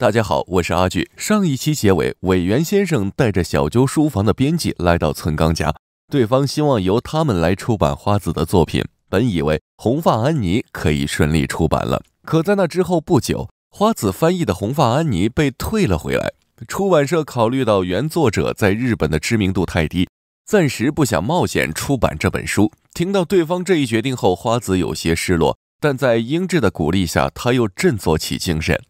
大家好，我是阿巨。上一期结尾，委员先生带着小鸠书房的编辑来到村刚家，对方希望由他们来出版花子的作品。本以为红发安妮可以顺利出版了，可在那之后不久，花子翻译的红发安妮被退了回来。出版社考虑到原作者在日本的知名度太低，暂时不想冒险出版这本书。听到对方这一决定后，花子有些失落，但在英智的鼓励下，他又振作起精神。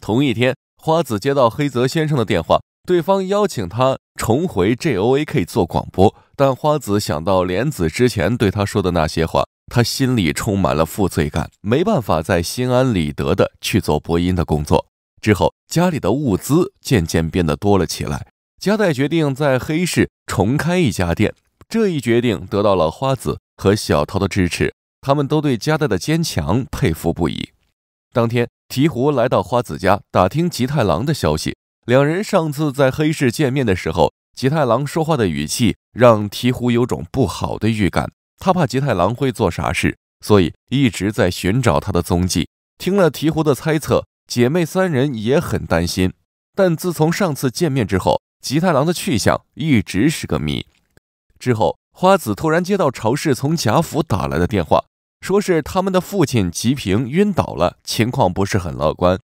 同一天，花子接到黑泽先生的电话，对方邀请他重回 JOAK 做广播。但花子想到莲子之前对他说的那些话，他心里充满了负罪感，没办法再心安理得的去做播音的工作。之后，家里的物资渐渐变得多了起来，加代决定在黑市重开一家店。这一决定得到了花子和小桃的支持，他们都对加代的坚强佩服不已。当天，鹈鹕来到花子家打听吉太郎的消息。两人上次在黑市见面的时候，吉太郎说话的语气让鹈鹕有种不好的预感，他怕吉太郎会做傻事，所以一直在寻找他的踪迹。听了鹈鹕的猜测，姐妹三人也很担心。但自从上次见面之后，吉太郎的去向一直是个谜。之后，花子突然接到朝氏从贾府打来的电话。说是他们的父亲吉平晕倒了，情况不是很乐观。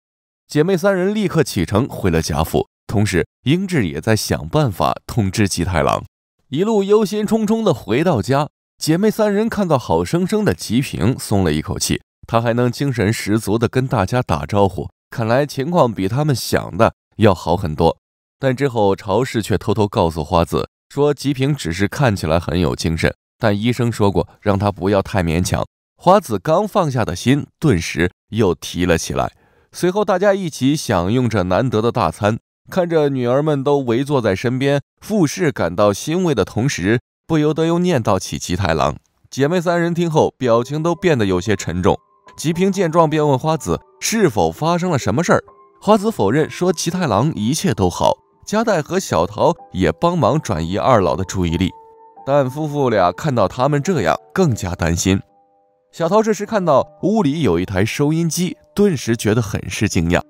姐妹三人立刻启程回了贾府，同时英智也在想办法通知吉太郎。一路忧心忡忡的回到家，姐妹三人看到好生生的吉平，松了一口气。他还能精神十足的跟大家打招呼，看来情况比他们想的要好很多。但之后朝氏却偷偷告诉花子，说吉平只是看起来很有精神，但医生说过让他不要太勉强。花子刚放下的心，顿时又提了起来。随后，大家一起享用着难得的大餐，看着女儿们都围坐在身边，富士感到欣慰的同时，不由得又念叨起吉太郎。姐妹三人听后，表情都变得有些沉重。吉平见状，便问花子是否发生了什么事儿。花子否认，说吉太郎一切都好。加代和小桃也帮忙转移二老的注意力，但夫妇俩看到他们这样，更加担心。小桃这时看到屋里有一台收音机，顿时觉得很是惊讶。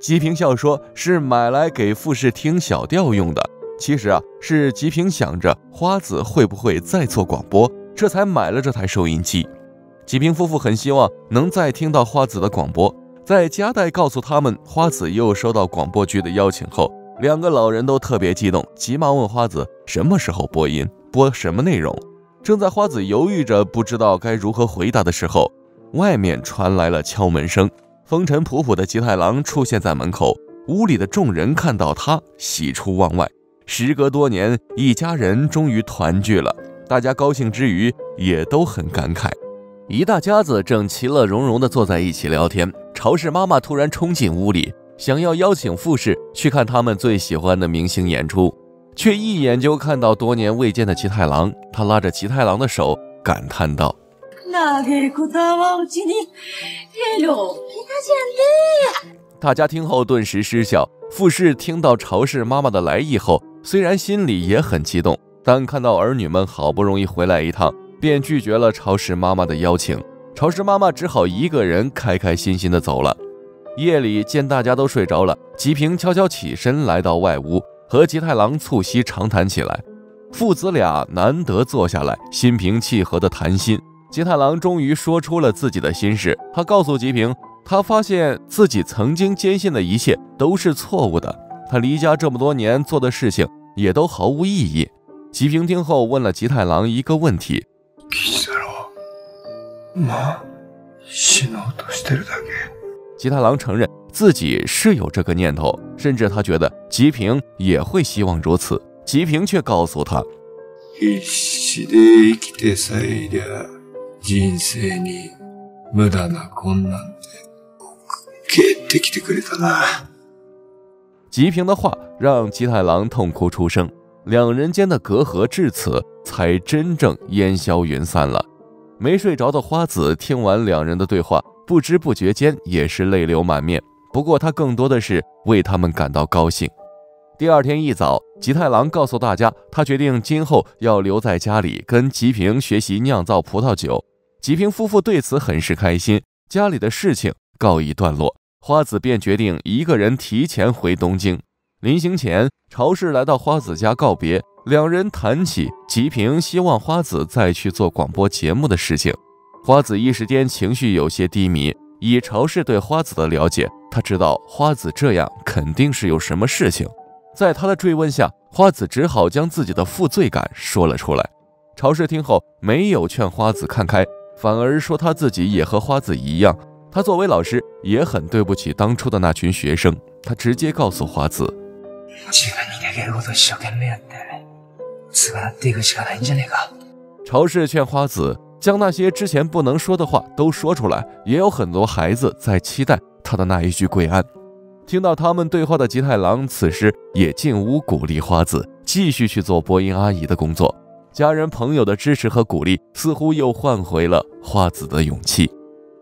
吉平笑说：“是买来给富士听小调用的。”其实啊，是吉平想着花子会不会再做广播，这才买了这台收音机。吉平夫妇很希望能再听到花子的广播。在加代告诉他们花子又收到广播剧的邀请后，两个老人都特别激动，急忙问花子什么时候播音，播什么内容。正在花子犹豫着不知道该如何回答的时候，外面传来了敲门声。风尘仆仆的吉太郎出现在门口，屋里的众人看到他，喜出望外。时隔多年，一家人终于团聚了。大家高兴之余，也都很感慨。一大家子正其乐融融地坐在一起聊天，朝氏妈妈突然冲进屋里，想要邀请富士去看他们最喜欢的明星演出。却一眼就看到多年未见的吉太郎，他拉着吉太郎的手，感叹道：“大家听后顿时失笑。富士听到朝氏妈妈的来意后，虽然心里也很激动，但看到儿女们好不容易回来一趟，便拒绝了朝氏妈妈的邀请。朝氏妈妈只好一个人开开心心的走了。夜里见大家都睡着了，吉平悄悄起身来到外屋。和吉太郎促膝长谈起来，父子俩难得坐下来，心平气和的谈心。吉太郎终于说出了自己的心事，他告诉吉平，他发现自己曾经坚信的一切都是错误的，他离家这么多年做的事情也都毫无意义。吉平听后问了吉太郎一个问题：吉太郎承认。自己是有这个念头，甚至他觉得吉平也会希望如此。吉平却告诉他：“吉平的话让吉太郎痛哭出声，两人间的隔阂至此才真正烟消云散了。没睡着的花子听完两人的对话，不知不觉间也是泪流满面。不过他更多的是为他们感到高兴。第二天一早，吉太郎告诉大家，他决定今后要留在家里跟吉平学习酿造葡萄酒。吉平夫妇对此很是开心。家里的事情告一段落，花子便决定一个人提前回东京。临行前，朝氏来到花子家告别，两人谈起吉平希望花子再去做广播节目的事情。花子一时间情绪有些低迷。以朝氏对花子的了解，他知道花子这样肯定是有什么事情。在他的追问下，花子只好将自己的负罪感说了出来。朝氏听后没有劝花子看开，反而说他自己也和花子一样，他作为老师也很对不起当初的那群学生。他直接告诉花子：“朝氏劝花子。”将那些之前不能说的话都说出来，也有很多孩子在期待他的那一句跪安。听到他们对话的吉太郎，此时也进屋鼓励花子继续去做播音阿姨的工作。家人朋友的支持和鼓励，似乎又换回了花子的勇气。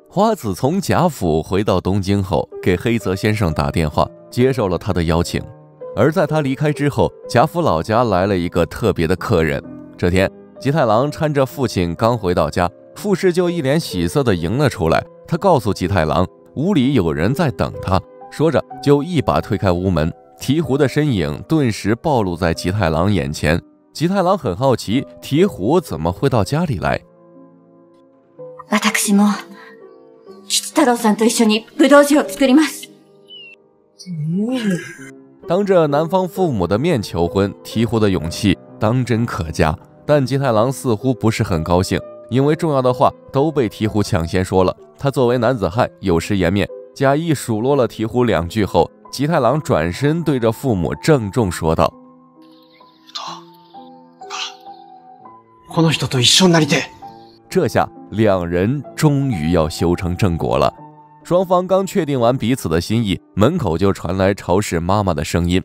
花子从贾府回到东京后，给黑泽先生打电话，接受了他的邀请。而在他离开之后，贾府老家来了一个特别的客人。这天。吉太郎搀着父亲刚回到家，富士就一脸喜色地迎了出来。他告诉吉太郎，屋里有人在等他。说着，就一把推开屋门，鹈鹕的身影顿时暴露在吉太郎眼前。吉太郎很好奇，鹈鹕怎么会到家里来？私も吉太郎さんと一緒に葡萄酒を作ります。当着男方父母的面求婚，鹈鹕的勇气当真可嘉。 但吉太郎似乎不是很高兴，因为重要的话都被鹈鹕抢先说了。他作为男子汉，有失颜面，假意数落了鹈鹕两句后，吉太郎转身对着父母郑重说道：“这下两人终于要修成正果了。双方刚确定完彼此的心意，门口就传来朝氏妈妈的声音。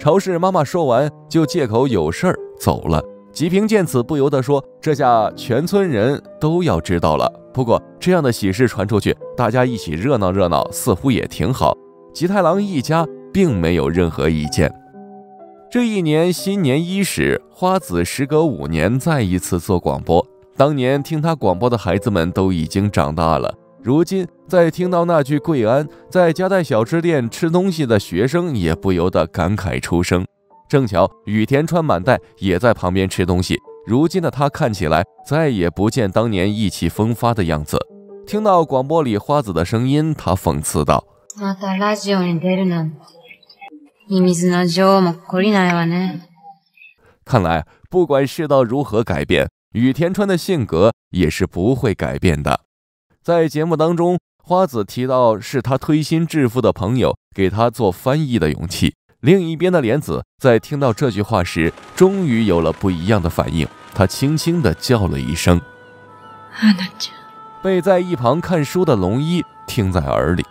朝氏妈妈说完，就借口有事儿走了。吉平见此，不由得说：“这下全村人都要知道了。”不过，这样的喜事传出去，大家一起热闹热闹，似乎也挺好。吉太郎一家并没有任何意见。这一年新年伊始，花子时隔五年再一次做广播。当年听他广播的孩子们都已经长大了。如今再听到那句“跪安”，在夹带小吃店吃东西的学生也不由得感慨出声。正巧雨田川满代也在旁边吃东西。如今的他看起来再也不见当年意气风发的样子。听到广播里花子的声音，他讽刺道：“看来不管世道如何改变，雨田川的性格也是不会改变的。”在节目当中，花子提到是他推心置腹的朋友给他做翻译的勇气。另一边的莲子在听到这句话时，终于有了不一样的反应。他轻轻地叫了一声“阿娜姐”，被在一旁看书的龙一听在耳里。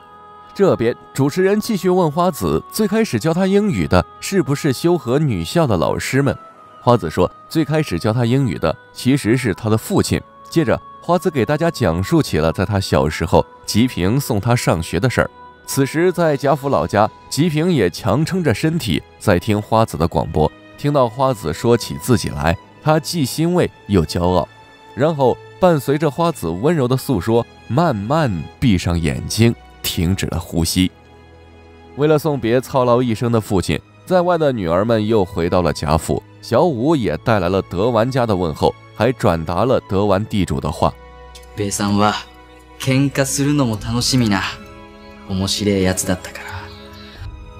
这边主持人继续问花子：“最开始教他英语的是不是修和女校的老师们？”花子说：“最开始教他英语的其实是他的父亲。”接着。花子给大家讲述起了在他小时候吉平送他上学的事儿。此时在贾府老家，吉平也强撑着身体在听花子的广播。听到花子说起自己来，他既欣慰又骄傲。然后伴随着花子温柔的诉说，慢慢闭上眼睛，停止了呼吸。为了送别操劳一生的父亲，在外的女儿们又回到了贾府。小五也带来了德玩家的问候。还转达了德玩地主的话。北さんは喧嘩するのも楽しみな面白いやつだったから。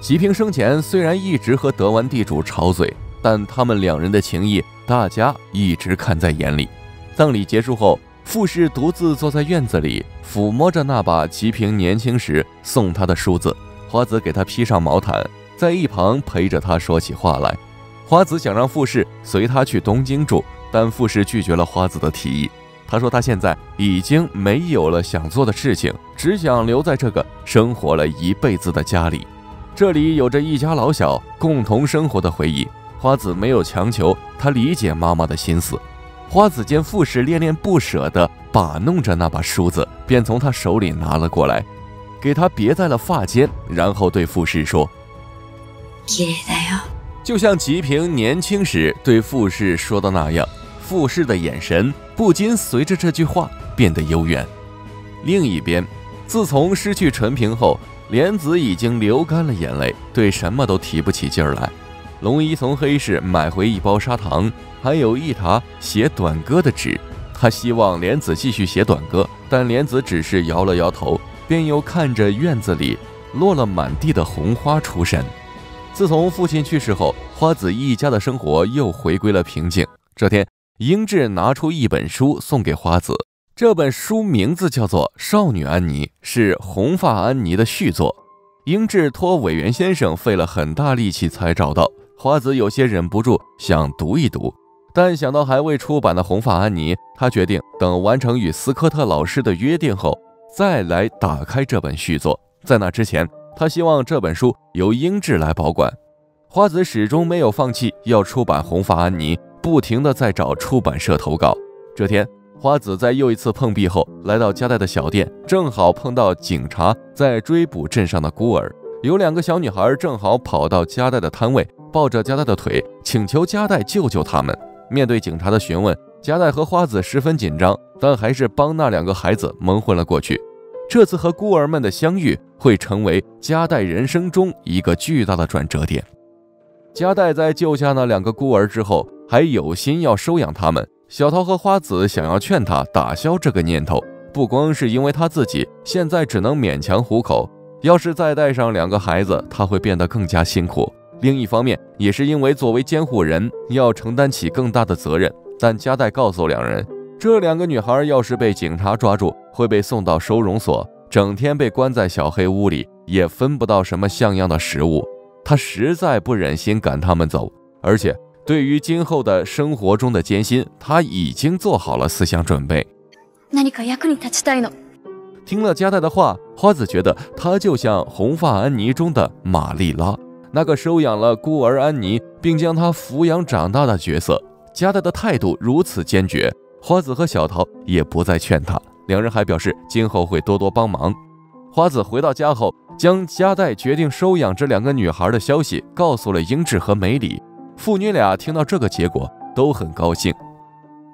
吉平生前虽然一直和德丸地主吵嘴，但他们两人的情谊，大家一直看在眼里。葬礼结束后，富士独自坐在院子里，抚摸着那把吉平年轻时送他的梳子。花子给他披上毛毯，在一旁陪着他说起话来。花子想让富士随他去东京住。但富士拒绝了花子的提议。 他说：“他现在已经没有了想做的事情，只想留在这个生活了一辈子的家里。这里有着一家老小共同生活的回忆。”花子没有强求，他理解妈妈的心思。花子见富士恋恋不舍地把弄着那把梳子，便从他手里拿了过来，给他别在了发间，然后对富士说：“就像吉平年轻时对富士说的那样。”富士的眼神不禁随着这句话变得悠远。另一边，自从失去陈平后，莲子已经流干了眼泪，对什么都提不起劲儿来。龙一从黑市买回一包砂糖，还有一沓写短歌的纸。他希望莲子继续写短歌，但莲子只是摇了摇头，便又看着院子里落了满地的红花出神。自从父亲去世后，花子一家的生活又回归了平静。这天，英智拿出一本书送给花子，这本书名字叫做《少女安妮》，是红发安妮的续作。英智托委员先生费了很大力气才找到，花子有些忍不住想读一读。但想到还未出版的《红发安妮》，他决定等完成与斯科特老师的约定后，再来打开这本续作。在那之前，他希望这本书由英智来保管。花子始终没有放弃要出版《红发安妮》，不停地在找出版社投稿。这天，花子在又一次碰壁后，来到加代的小店，正好碰到警察在追捕镇上的孤儿。有两个小女孩正好跑到加代的摊位，抱着加代的腿，请求加代救救他们。面对警察的询问，加代和花子十分紧张，但还是帮那两个孩子蒙混了过去。这次和孤儿们的相遇会成为加代人生中一个巨大的转折点。加代在救下那两个孤儿之后，还有心要收养他们。小桃和花子想要劝他打消这个念头，不光是因为他自己现在只能勉强糊口，要是再带上两个孩子，他会变得更加辛苦。另一方面，也是因为作为监护人要承担起更大的责任。但加代告诉两人，这两个女孩要是被警察抓住，会被送到收容所，整天被关在小黑屋里，也分不到什么像样的食物。他实在不忍心赶他们走，而且对于今后的生活中的艰辛，他已经做好了思想准备。听了加代的话，花子觉得她就像《红发安妮》中的玛丽拉。那个收养了孤儿安妮，并将她抚养长大的角色，加代的态度如此坚决，花子和小桃也不再劝他。两人还表示今后会多多帮忙。花子回到家后，将加代决定收养这两个女孩的消息告诉了英智和梅里。父女俩听到这个结果都很高兴。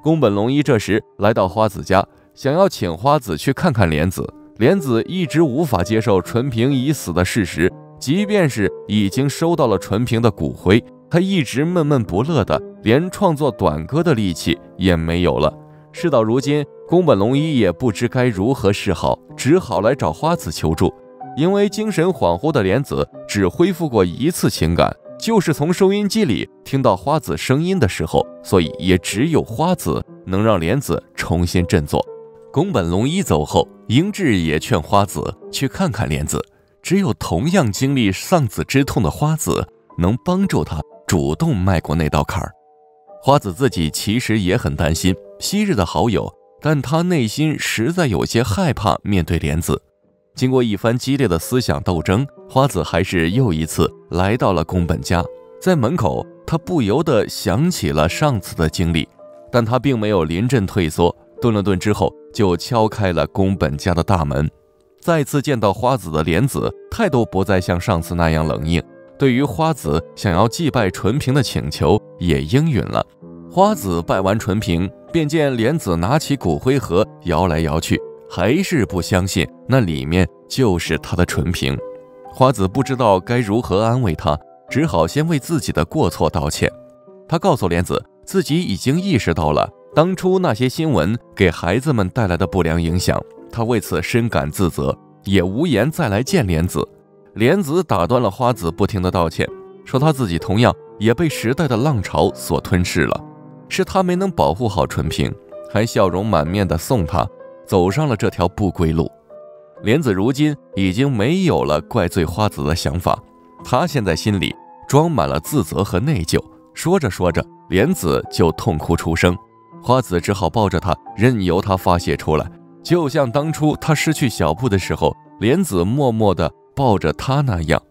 宫本龙一这时来到花子家，想要请花子去看看莲子。莲子一直无法接受纯平已死的事实。即便是已经收到了纯平的骨灰，他一直闷闷不乐的，连创作短歌的力气也没有了。事到如今，宫本龙一也不知该如何是好，只好来找花子求助。因为精神恍惚的莲子只恢复过一次情感，就是从收音机里听到花子声音的时候，所以也只有花子能让莲子重新振作。宫本龙一走后，英智也劝花子去看看莲子。只有同样经历丧子之痛的花子，能帮助他主动迈过那道坎儿。花子自己其实也很担心昔日的好友，但他内心实在有些害怕面对莲子。经过一番激烈的思想斗争，花子还是又一次来到了宫本家。在门口，他不由得想起了上次的经历，但他并没有临阵退缩，顿了顿之后，就敲开了宫本家的大门。再次见到花子的莲子，态度不再像上次那样冷硬。对于花子想要祭拜纯平的请求，也应允了。花子拜完纯平，便见莲子拿起骨灰盒摇来摇去，还是不相信那里面就是他的纯平。花子不知道该如何安慰他，只好先为自己的过错道歉。他告诉莲子，自己已经意识到了当初那些新闻给孩子们带来的不良影响。他为此深感自责，也无颜再来见莲子。莲子打断了花子不停的道歉，说他自己同样也被时代的浪潮所吞噬了，是他没能保护好纯平，还笑容满面的送他走上了这条不归路。莲子如今已经没有了怪罪花子的想法，他现在心里装满了自责和内疚。说着说着，莲子就痛哭出声，花子只好抱着他，任由他发泄出来。就像当初他失去小布的时候，莲子默默地抱着他那样，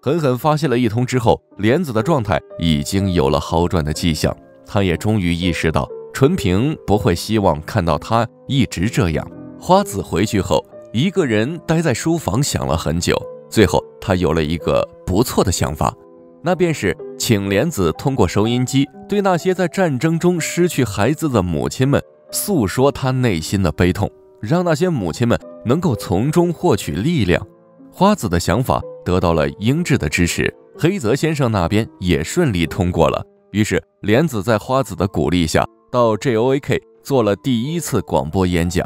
狠狠发泄了一通之后，莲子的状态已经有了好转的迹象。他也终于意识到，纯平不会希望看到他一直这样。花子回去后，一个人待在书房想了很久，最后他有了一个不错的想法，那便是请莲子通过收音机，对那些在战争中失去孩子的母亲们诉说他内心的悲痛。让那些母亲们能够从中获取力量。花子的想法得到了英智的支持，黑泽先生那边也顺利通过了。于是，莲子在花子的鼓励下，到 JOAK 做了第一次广播演讲。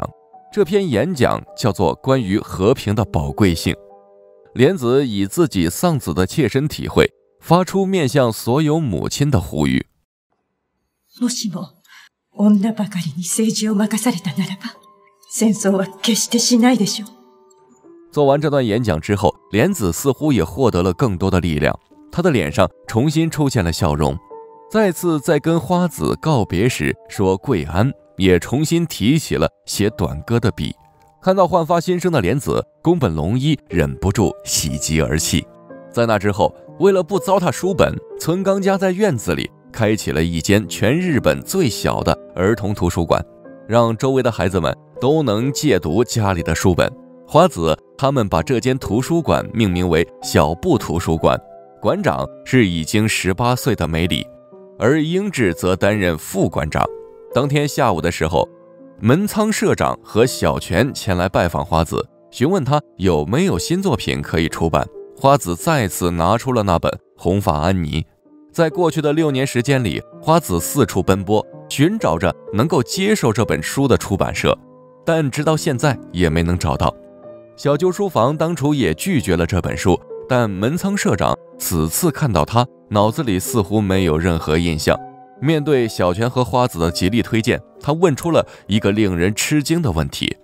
这篇演讲叫做《关于和平的宝贵性》。莲子以自己丧子的切身体会，发出面向所有母亲的呼吁：もしも女ばかりに政治を任されたならば、戦争は決してしないでしょう。做完这段演讲之后，莲子似乎也获得了更多的力量，她的脸上重新出现了笑容。 再次在跟花子告别时说跪安，也重新提起了写短歌的笔。看到焕发新生的莲子，宫本龙一忍不住喜极而泣。在那之后，为了不糟蹋书本，村冈家在院子里开启了一间全日本最小的儿童图书馆，让周围的孩子们都能借读家里的书本。花子他们把这间图书馆命名为小布图书馆，馆长是已经十八岁的梅里。而英智则担任副馆长。当天下午的时候，门仓社长和小泉前来拜访花子，询问他有没有新作品可以出版。花子再次拿出了那本《红发安妮》。在过去的六年时间里，花子四处奔波，寻找着能够接受这本书的出版社，但直到现在也没能找到。小旧书房当初也拒绝了这本书，但门仓社长此次看到他。脑子里似乎没有任何印象。面对小泉和花子的极力推荐，他问出了一个令人吃惊的问题：“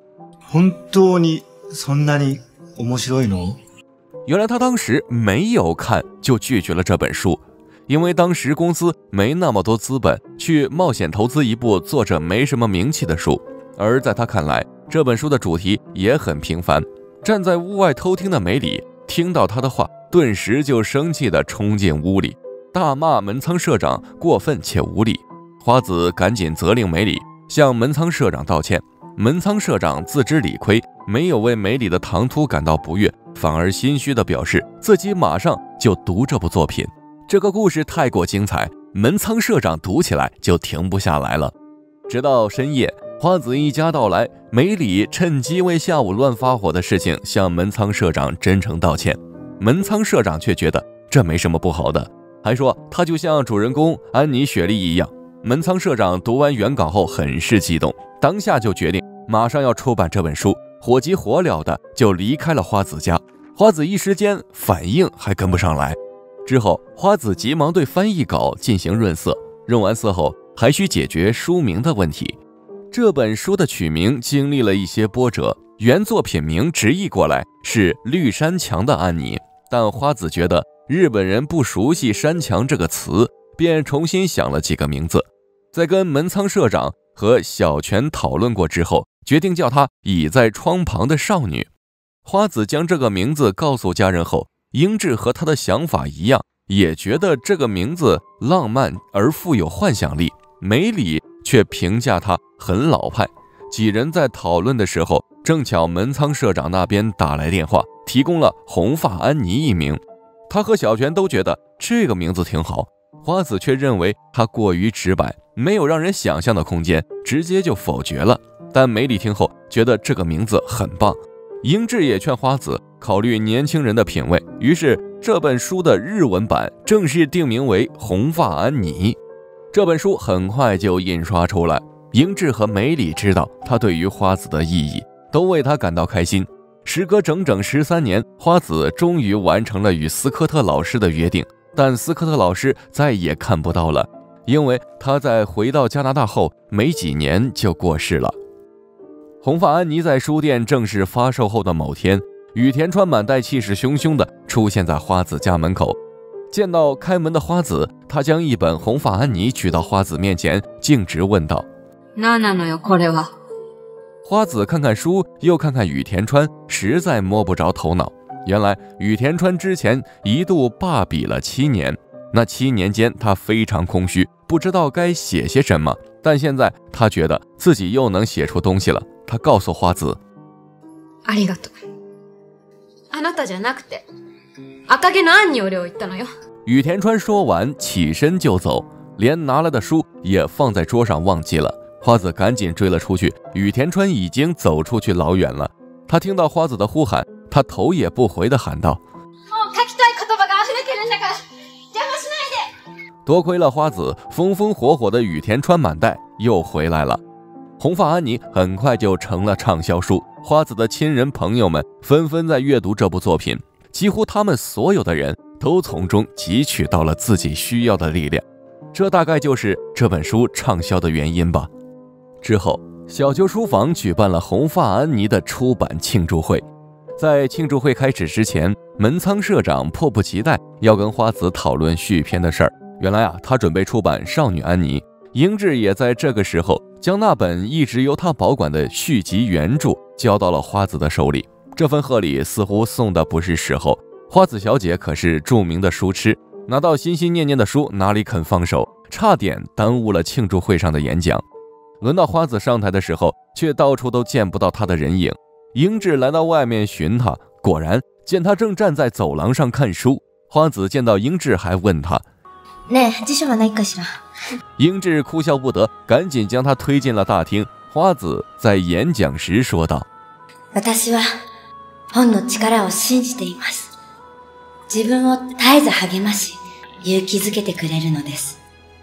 本当にそんなに面白いの？”原来他当时没有看就拒绝了这本书，因为当时公司没那么多资本去冒险投资一部作者没什么名气的书。而在他看来，这本书的主题也很平凡。站在屋外偷听的梅里听到他的话。 顿时就生气地冲进屋里，大骂门仓社长过分且无礼。花子赶紧责令梅里向门仓社长道歉。门仓社长自知理亏，没有为梅里的唐突感到不悦，反而心虚地表示自己马上就读这部作品。这个故事太过精彩，门仓社长读起来就停不下来了。直到深夜，花子一家到来，梅里趁机为下午乱发火的事情向门仓社长真诚道歉。门仓社长却觉得这没什么不好的，还说他就像主人公安妮·雪莉一样。门仓社长读完原稿后很是激动，当下就决定马上要出版这本书，火急火燎的就离开了花子家。花子一时间反应还跟不上来，之后花子急忙对翻译稿进行润色，润完色后还需解决书名的问题。这本书的取名经历了一些波折。原作品名直译过来是“绿山墙的安妮”，但花子觉得日本人不熟悉“山墙”这个词，便重新想了几个名字。在跟门仓社长和小泉讨论过之后，决定叫她“倚在窗旁的少女”。花子将这个名字告诉家人后，英智和他的想法一样，也觉得这个名字浪漫而富有幻想力。梅里却评价他很老派。几人在讨论的时候。正巧门仓社长那边打来电话，提供了红发安妮一名。他和小泉都觉得这个名字挺好，花子却认为他过于直白，没有让人想象的空间，直接就否决了。但梅里听后觉得这个名字很棒。英智也劝花子考虑年轻人的品味，于是这本书的日文版正式定名为《红发安妮》。这本书很快就印刷出来。英智和梅里知道他对于花子的意义。都为他感到开心。时隔整整十三年，花子终于完成了与斯科特老师的约定，但斯科特老师再也看不到了，因为他在回到加拿大后没几年就过世了。红发安妮在书店正式发售后的某天，羽田川满带气势汹汹地出现在花子家门口。见到开门的花子，他将一本《红发安妮》举到花子面前，径直问道：“哪なのよこれは？” 花子看看书，又看看羽田川，实在摸不着头脑。原来羽田川之前一度罢笔了七年，那七年间他非常空虚，不知道该写些什么。但现在他觉得自己又能写出东西了。他告诉花子：“ありがとう。あなたじゃなくて、赤毛のアンにお礼を言ったのよ。”羽田川说完，起身就走，连拿来的书也放在桌上忘记了。 花子赶紧追了出去，雨田川已经走出去老远了。他听到花子的呼喊，他头也不回地喊道：“多亏了花子，风风火火的雨田川满带又回来了。红发安妮很快就成了畅销书，花子的亲人朋友们纷纷在阅读这部作品，几乎他们所有的人都从中汲取到了自己需要的力量。这大概就是这本书畅销的原因吧。之后，小鸠书房举办了《红发安妮》的出版庆祝会。在庆祝会开始之前，门仓社长迫不及待要跟花子讨论续篇的事儿。原来啊，他准备出版《少女安妮》，英治也在这个时候将那本一直由他保管的续集原著交到了花子的手里。这份贺礼似乎送的不是时候。花子小姐可是著名的书痴，拿到心心念念的书，哪里肯放手？差点耽误了庆祝会上的演讲。轮到花子上台的时候，却到处都见不到她的人影。英治来到外面寻她，果然见她正站在走廊上看书。花子见到英治，还问他：“那继续吗？那个是英治哭笑不得，赶紧将他推进了大厅。花子在演讲时说道：“私は本の力を信じています。自分を絶えず励まし、勇気づけてくれるのです。”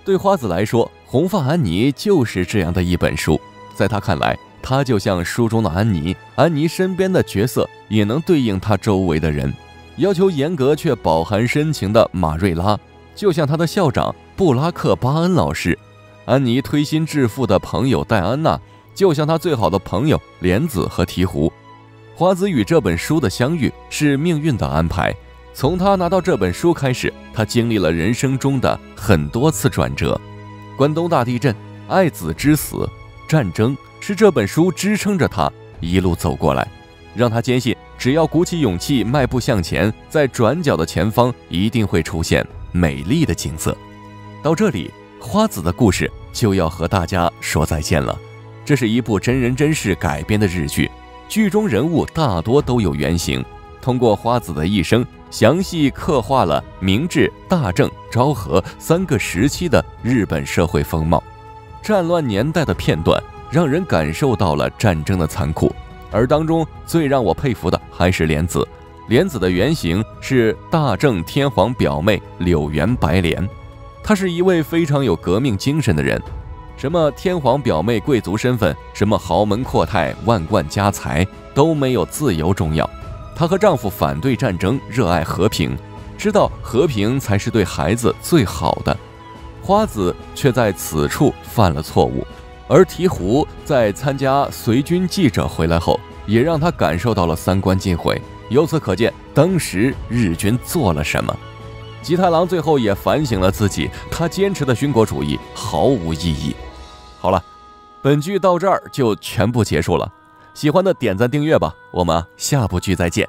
对花子来说，《 红发安妮》就是这样的一本书。在他看来，她就像书中的安妮，安妮身边的角色也能对应他周围的人。要求严格却饱含深情的马瑞拉，就像他的校长布拉克巴恩老师；安妮推心置腹的朋友戴安娜，就像他最好的朋友莲子和鹈鹕。华子与这本书的相遇是命运的安排。从他拿到这本书开始，他经历了人生中的很多次转折：关东大地震、爱子之死、战争，是这本书支撑着他一路走过来，让他坚信，只要鼓起勇气迈步向前，在转角的前方一定会出现美丽的景色。到这里，花子的故事就要和大家说再见了。这是一部真人真事改编的日剧，剧中人物大多都有原型，通过花子的一生。详细刻画了明治、大正、昭和三个时期的日本社会风貌，战乱年代的片段让人感受到了战争的残酷。而当中最让我佩服的还是莲子，莲子的原型是大正天皇表妹柳原白莲，她是一位非常有革命精神的人。什么天皇表妹贵族身份，什么豪门阔太、万贯家财，都没有自由重要。她和丈夫反对战争，热爱和平，知道和平才是对孩子最好的。花子却在此处犯了错误，而鹈鹕在参加随军记者回来后，也让他感受到了三观尽毁。由此可见，当时日军做了什么。吉太郎最后也反省了自己，他坚持的军国主义毫无意义。好了，本剧到这儿就全部结束了。喜欢的点赞订阅吧，我们下部剧再见。